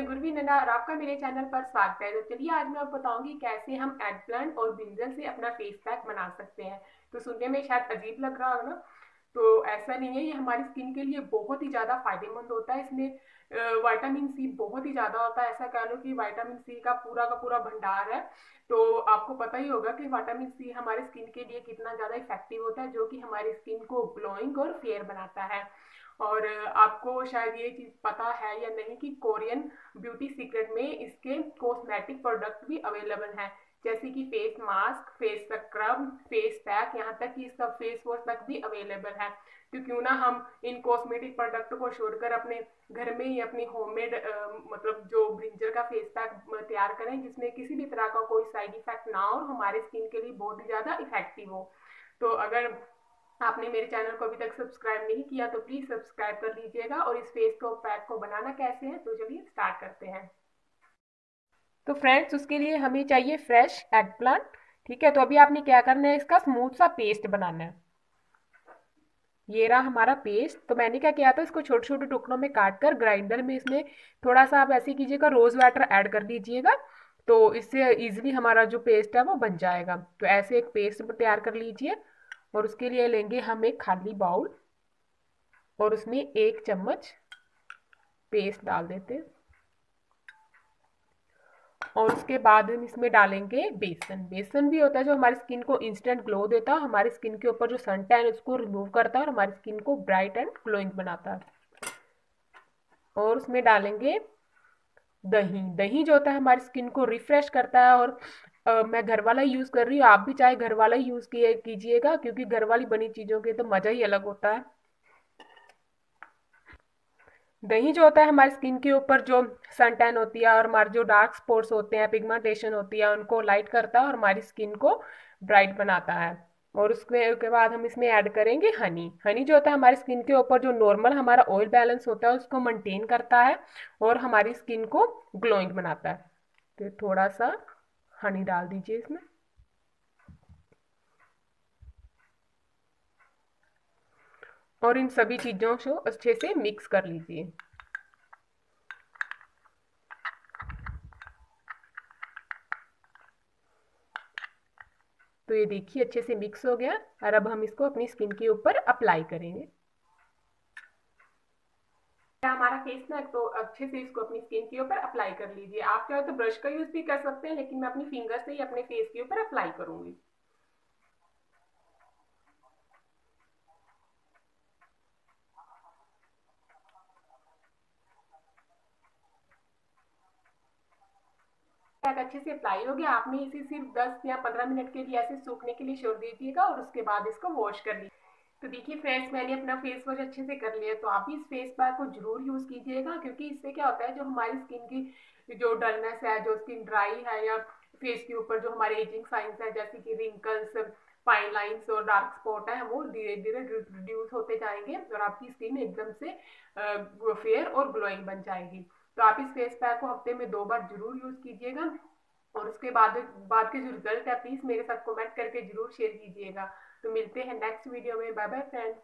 मेरे चैनल पर स्वागत है। तो चलिए आज मैं आपको बताऊँगी कैसे हम एग प्लांट और ब्रिंजल से अपना फेस पैक बना सकते हैं। तो सुनने में शायद अजीब लग रहा होगा ना? तो ऐसा नहीं है, ये हमारी स्किन के लिए बहुत ही ज़्यादा फ़ायदेमंद होता है। इसमें विटामिन सी बहुत ही ज़्यादा होता है। ऐसा कह लो कि वाइटामिन सी का पूरा का पूरा भंडार है। तो आपको पता ही होगा कि वाइटामिन सी हमारे स्किन के लिए कितना ज़्यादा इफ़ेक्टिव होता है, जो कि हमारी स्किन को ग्लोइंग और फेयर बनाता है। और आपको शायद ये चीज़ पता है या नहीं कि कोरियन ब्यूटी सीक्रेट में इसके कॉस्मेटिक प्रोडक्ट भी अवेलेबल हैं। जैसे कि face mask face scrub face pack यहाँ तक कि इसका फेस वॉश तक भी अवेलेबल है। तो क्यों ना हम इन कॉस्मेटिक प्रोडक्ट को छोड़कर अपने घर में ही अपनी होममेड मतलब जो ब्रिंजर का फेस पैक तैयार करें, जिसमें किसी भी तरह का कोई साइड इफ़ेक्ट ना हो और हमारे स्किन के लिए बहुत ही ज़्यादा इफ़ेक्टिव हो। तो अगर आपने मेरे चैनल को अभी तक सब्सक्राइब नहीं किया तो प्लीज़ सब्सक्राइब कर लीजिएगा और इस फेस को पैक को बनाना कैसे है तो चलिए स्टार्ट करते हैं। तो फ्रेंड्स उसके लिए हमें चाहिए फ्रेश एग प्लांट ठीक है? तो अभी आपने क्या करना है, इसका स्मूथ सा पेस्ट बनाना है। ये रहा हमारा पेस्ट तो मैंने क्या किया था, इसको छोटे छोटे टुकड़ों में काट कर ग्राइंडर में इसमें थोड़ा सा आप ऐसे कीजिएगा रोज़ वाटर ऐड कर दीजिएगा तो इससे इजीली हमारा जो पेस्ट है वो बन जाएगा। तो ऐसे एक पेस्ट तैयार कर लीजिए। और उसके लिए लेंगे हम एक खाली बाउल और उसमें एक चम्मच पेस्ट डाल देते हैं। और उसके बाद हम इसमें डालेंगे बेसन। बेसन भी होता है जो हमारी स्किन को इंस्टेंट ग्लो देता है, हमारी स्किन के ऊपर जो सन टैन उसको रिमूव करता है और हमारी स्किन को ब्राइट एंड ग्लोइंग बनाता है। और उसमें डालेंगे दही। दही जो होता है हमारी स्किन को रिफ्रेश करता है और मैं घर वाला ही यूज़ कर रही हूँ। आप भी चाहे घर वाला ही यूज़ कीजिएगा, क्योंकि घर वाली बनी चीज़ों के तो मज़ा ही अलग होता है। दही जो होता है हमारी स्किन के ऊपर, जो सन टैन होती है और हमारे जो डार्क स्पॉट्स होते हैं पिगमेंटेशन होती है, उनको लाइट करता है और हमारी स्किन को ब्राइट बनाता है। और उसके के बाद हम इसमें ऐड करेंगे हनी हनी जो होता है हमारी स्किन के ऊपर, जो नॉर्मल हमारा ऑयल बैलेंस होता है, उसको मेंटेन करता है और हमारी स्किन को ग्लोइंग बनाता है। तो थोड़ा सा हनी डाल दीजिए इसमें। और इन सभी चीज़ों को अच्छे से मिक्स कर लीजिए। तो ये देखिए, अच्छे से मिक्स हो गया। और अब हम इसको अपनी स्किन के ऊपर अप्लाई करेंगे। हमारा फेस पैक तो अच्छे से इसको अपनी स्किन के ऊपर अप्लाई कर लीजिए। आप चाहे तो ब्रश का यूज़ भी कर सकते हैं, लेकिन मैं अपनी फिंगर से ही अपने फेस के ऊपर अप्लाई करूँगी। अच्छे से अप्लाई हो गया, आपने इसे सिर्फ़ 10 या 15 मिनट के लिए ऐसे सूखने के लिए छोड़ दीजिएगा और उसके बाद इसको वॉश कर लीजिए। तो देखिए फ्रेंड्स, मैंने अपना फेस वॉश अच्छे से कर लिया तो आप इस फेस पैक को ज़रूर यूज़ कीजिएगा, क्योंकि इससे क्या होता है, जो हमारी स्किन की, जो डलनेस है, जो स्किन ड्राई है, या फेस के ऊपर जो हमारे एजिंग साइंस है, जैसे कि रिंकल्स फाइन लाइन्स और डार्क स्पॉट है, वो धीरे धीरे रिड्यूस होते जाएँगे और आपकी स्किन एकदम से फेयर और ग्लोइंग बन जाएगी। तो आप इस फेस पैक को हफ़्ते में दो बार ज़रूर यूज़ कीजिएगा और उसके बाद बाद के जो रिज़ल्ट है, प्लीज़ मेरे साथ कमेंट करके ज़रूर शेयर कीजिएगा। तो मिलते हैं नेक्स्ट वीडियो में. Bye bye friends